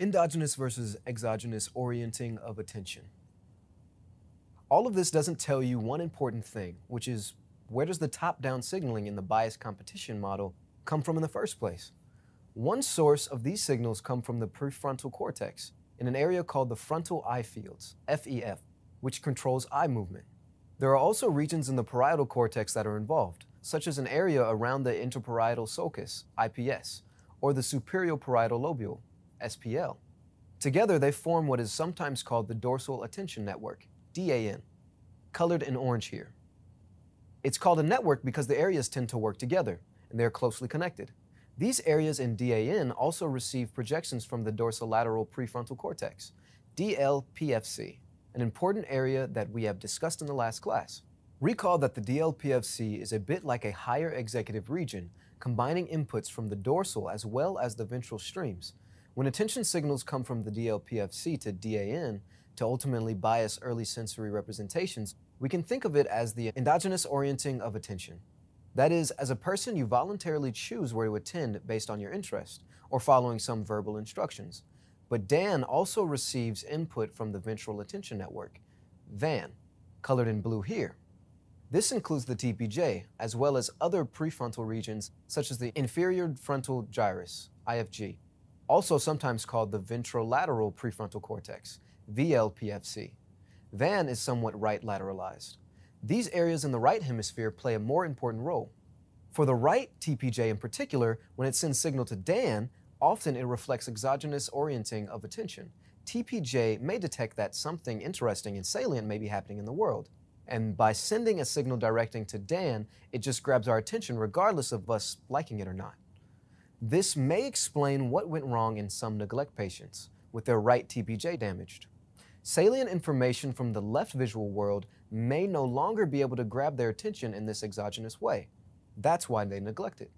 Endogenous versus exogenous orienting of attention. All of this doesn't tell you one important thing, which is where does the top down signaling in the bias competition model come from in the first place? One source of these signals come from the prefrontal cortex in an area called the frontal eye fields, FEF, which controls eye movement. There are also regions in the parietal cortex that are involved, such as an area around the intraparietal sulcus, IPS, or the superior parietal lobule, SPL. Together, they form what is sometimes called the dorsal attention network, DAN, colored in orange here. It's called a network because the areas tend to work together and they are closely connected. These areas in DAN also receive projections from the dorsolateral prefrontal cortex, DLPFC, an important area that we have discussed in the last class. Recall that the DLPFC is a bit like a higher executive region, combining inputs from the dorsal as well as the ventral streams, when attention signals come from the DLPFC to DAN to ultimately bias early sensory representations, we can think of it as the endogenous orienting of attention. That is, as a person, you voluntarily choose where to attend based on your interest or following some verbal instructions. But DAN also receives input from the ventral attention network, VAN, colored in blue here. This includes the TPJ, as well as other prefrontal regions such as the inferior frontal gyrus, IFG, also sometimes called the ventrolateral prefrontal cortex, VLPFC. VAN is somewhat right lateralized. These areas in the right hemisphere play a more important role. For the right TPJ in particular, when it sends signal to DAN, often it reflects exogenous orienting of attention. TPJ may detect that something interesting and salient may be happening in the world. And by sending a signal directing to DAN, it just grabs our attention regardless of us liking it or not. This may explain what went wrong in some neglect patients with their right TPJ damaged. Salient information from the left visual world may no longer be able to grab their attention in this exogenous way. That's why they neglect it.